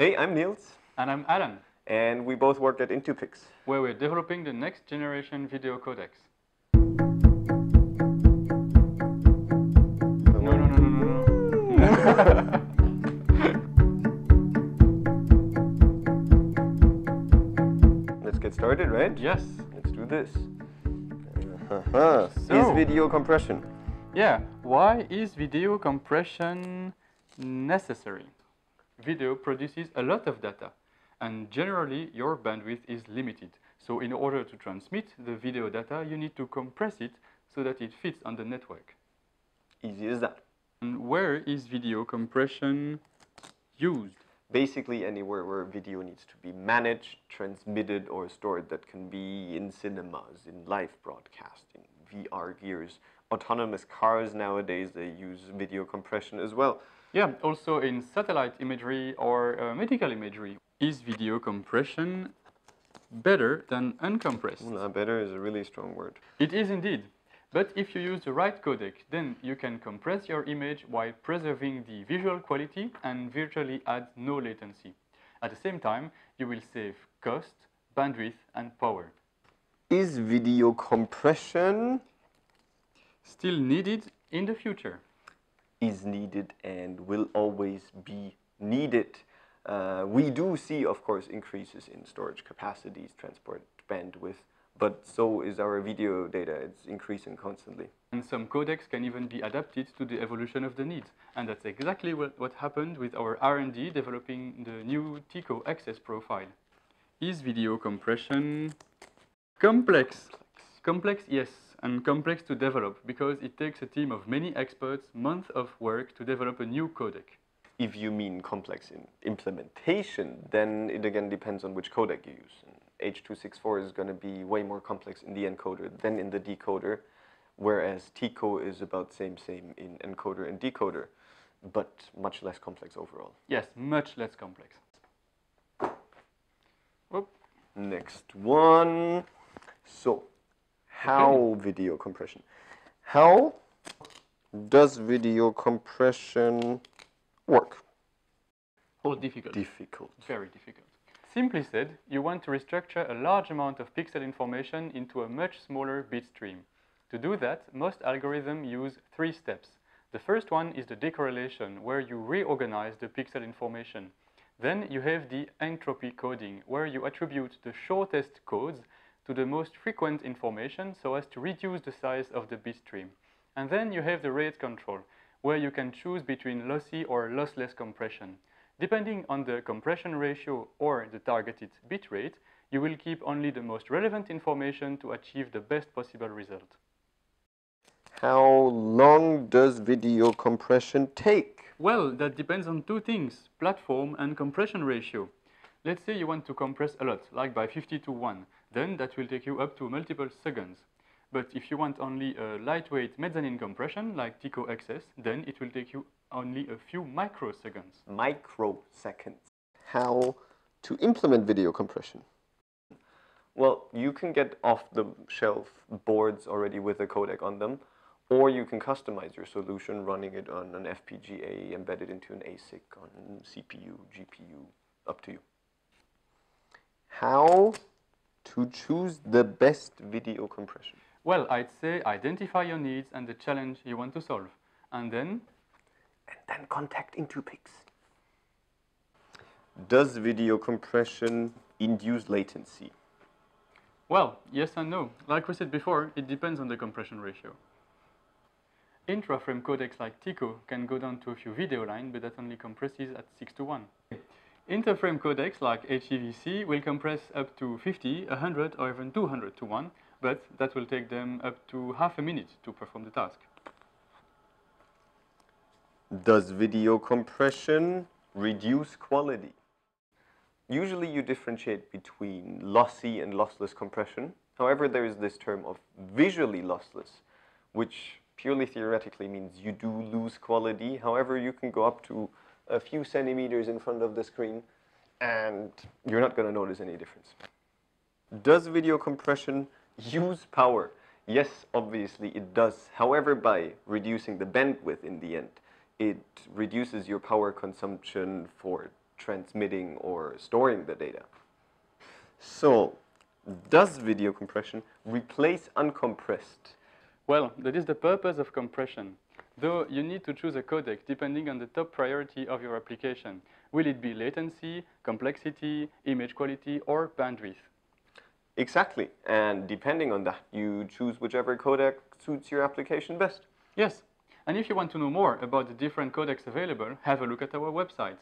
Hey, I'm Niels, And I'm Alan, and we both work at intoPIX. where we're developing the next generation video codecs. No, no, no, no, no, no. Let's get started, right? yes. Let's do this. Uh-huh. So- Is video compression. Yeah, why is video compression necessary? Video produces a lot of data, and generally your bandwidth is limited. So in order to transmit the video data, you need to compress it so that it fits on the network. Easy as that. And where is video compression used? Basically, anywhere where video needs to be managed, transmitted, or stored. That can be in cinemas, in live broadcasting, VR gears. Autonomous cars nowadays, they use video compression as well. Yeah, also in satellite imagery or uh, medical imagery. Is video compression better than uncompressed? Nah, better is a really strong word. It is indeed. But if you use the right codec, then you can compress your image while preserving the visual quality and virtually add no latency. At the same time, you will save cost, bandwidth, and power. Is video compression Still needed in the future. is needed and will always be needed. Uh, we do see, of course, increases in storage capacities, transport bandwidth, but so is our video data. It's increasing constantly. And some codecs can even be adapted to the evolution of the needs. And that's exactly what, what happened with our R&D developing the new TICO XS profile. Is video compression complex? Complex, yes, and complex to develop because it takes a team of many experts, months of work to develop a new codec. If you mean complex in implementation, then it again depends on which codec you use. And H.264 is going to be way more complex in the encoder than in the decoder, whereas TICO is about same same in encoder and decoder, but much less complex overall. Yes, much less complex. Whoop. Next one. So, how video compression? How does video compression work? Oh, difficult. Difficult. Very difficult. Simply said, you want to restructure a large amount of pixel information into a much smaller bit stream. To do that, most algorithms use three steps. The first one is the decorrelation, where you reorganize the pixel information. Then you have the entropy coding, where you attribute the shortest codes to the most frequent information so as to reduce the size of the bit stream. And then you have the rate control, where you can choose between lossy or lossless compression. Depending on the compression ratio or the targeted bit rate, you will keep only the most relevant information to achieve the best possible result. How long does video compression take? Well, that depends on two things, platform and compression ratio. Let's say you want to compress a lot, like by 50 to 1, then that will take you up to multiple seconds. But if you want only a lightweight mezzanine compression, like TICO XS, then it will take you only a few microseconds. Microseconds. How to implement video compression? Well, you can get off-the-shelf boards already with a codec on them, or you can customize your solution running it on an FPGA embedded into an ASIC on CPU, GPU, up to you. How to choose the best video compression? Well, I'd say identify your needs and the challenge you want to solve. And then, and then contact intoPIX. Does video compression induce latency? well, yes and no. Like we said before, it depends on the compression ratio. Intra-frame codecs like TICO can go down to a few video lines, but that only compresses at 6 to 1. Interframe codecs like HEVC will compress up to 50, 100, or even 200 to 1, but that will take them up to half a minute to perform the task. Does video compression reduce quality? Usually you differentiate between lossy and lossless compression. However, there is this term of visually lossless, which purely theoretically means you do lose quality. However, you can go up to a few centimeters in front of the screen and you're not going to notice any difference. Does video compression use power? Yes, obviously it does. However, by reducing the bandwidth in the end, it reduces your power consumption for transmitting or storing the data. So, does video compression replace uncompressed? Well, that is the purpose of compression. Though you need to choose a codec depending on the top priority of your application. Will it be latency, complexity, image quality, or bandwidth? Exactly. And depending on that, you choose whichever codec suits your application best. Yes. And if you want to know more about the different codecs available, have a look at our website.